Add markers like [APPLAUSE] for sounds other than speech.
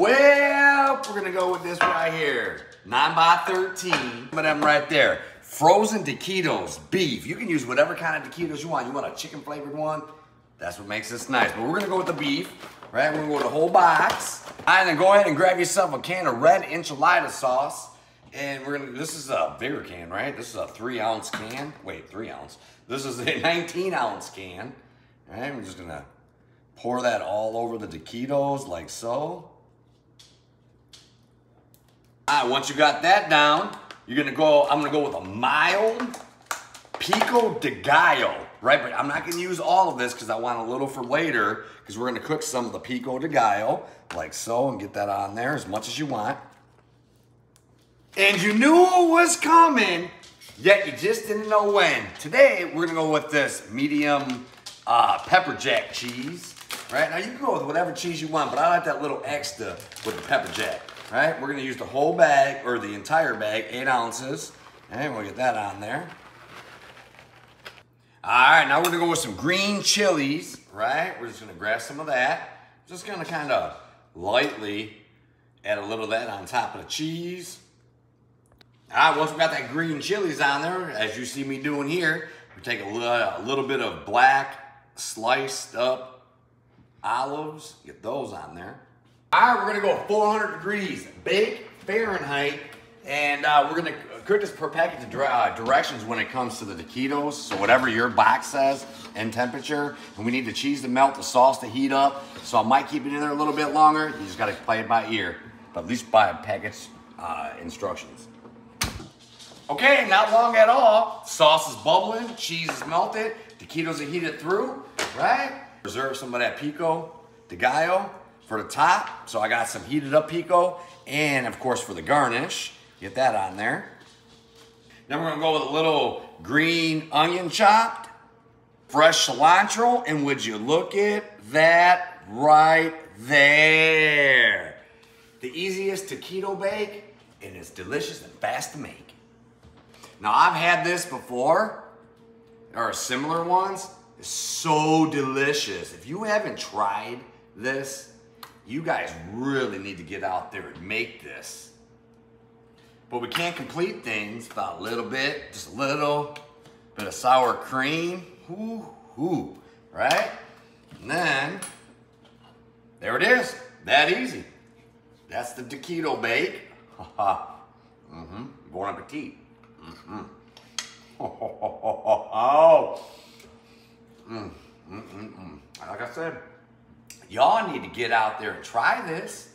Well, we're gonna go with this right here. 9 by 13 Some of them right there. Frozen taquitos, beef. You can use whatever kind of taquitos you want. You want a chicken flavored one? That's what makes this nice. But we're gonna go with the beef, right? We're gonna go with the whole box. Right, then go ahead and grab yourself a can of red enchilada sauce. And we're gonna, this is a bigger can, right? This is a three ounce can. Wait, three ounce. This is a [LAUGHS] 19 ounce can. All right, we're just gonna pour that all over the taquitos like so. Once you got that down, you're gonna go, I'm gonna go with a mild pico de gallo, right? But I'm not gonna use all of this because I want a little for later because we're gonna cook some of the pico de gallo like so and get that on there as much as you want. And you knew it was coming, yet you just didn't know when. Today, we're gonna go with this medium uh, pepper jack cheese, right? Now you can go with whatever cheese you want, but I like that little extra with the pepper jack right? We're gonna use the whole bag, or the entire bag, eight ounces. And we'll get that on there. All right, now we're gonna go with some green chilies, right? We're just gonna grab some of that. Just gonna kind of lightly add a little of that on top of the cheese. All right, once we got that green chilies on there, as you see me doing here, we take a little, a little bit of black sliced up olives, get those on there. All right, we're gonna go 400 degrees, bake Fahrenheit, and uh, we're gonna cook this per packet to uh, directions when it comes to the taquitos. So whatever your box says and temperature, and we need the cheese to melt, the sauce to heat up. So I might keep it in there a little bit longer. You just gotta play it by ear, but at least by package uh, instructions. Okay, not long at all. Sauce is bubbling, cheese is melted, taquitos are heated through, right? Reserve some of that pico de gallo for the top. So I got some heated up pico and of course for the garnish, get that on there. Then we're gonna go with a little green onion chopped, fresh cilantro, and would you look at that right there. The easiest taquito bake, and it's delicious and fast to make. Now I've had this before, or similar ones, it's so delicious. If you haven't tried this, you guys really need to get out there and make this. But we can't complete things without a little bit, just a little bit of sour cream. Ooh, ooh, right? And then, there it is. That easy. That's the taquito bake. mm-hmm. Bon appetit. Mm-hmm. Oh. Mm, mm, mm, mm. Like I said, Y'all need to get out there and try this.